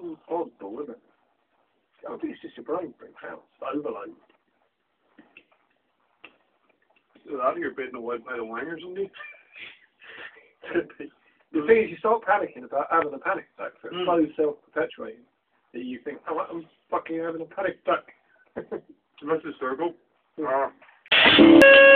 fucking oddball, isn't it? I think it's just your brain being house overload. Is that you're bidding a white by the wang or something? The thing is, you start panicking about having a panic attack. So it's Mm. so self-perpetuating that you think, oh, I'm fucking having a panic attack. That's historical. Yeah. Black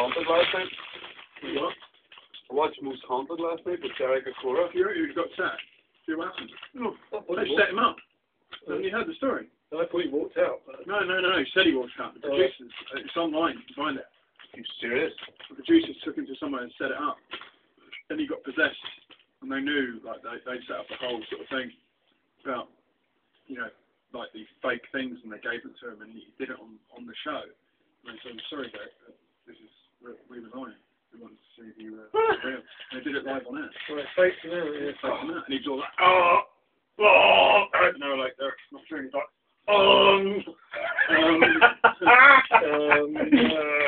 Haunted last night. What? I watched Most Haunted last night with Derek Acorah. You you got sacked. See what happened? No, They set him up. Haven't you heard the story? I thought he walked out. But No, no, no. He said he walked out. The Oh. producers, uh, it's online. You can find it. you serious? The producers took him to somewhere and set it up. Then he got possessed, and they knew like they they set up the whole sort of thing about you know like these fake things, and they gave it to him, and he did it on on the show. And they said, "I'm sorry, Derek, we we were lying. We wanted to see if you were real." They did it live on air. well, it's fake to them, yeah. Live on air. And he was all like, "Oh, oh," and they were like, "Derek's not sure." He's like, "Um." Um, um, uh,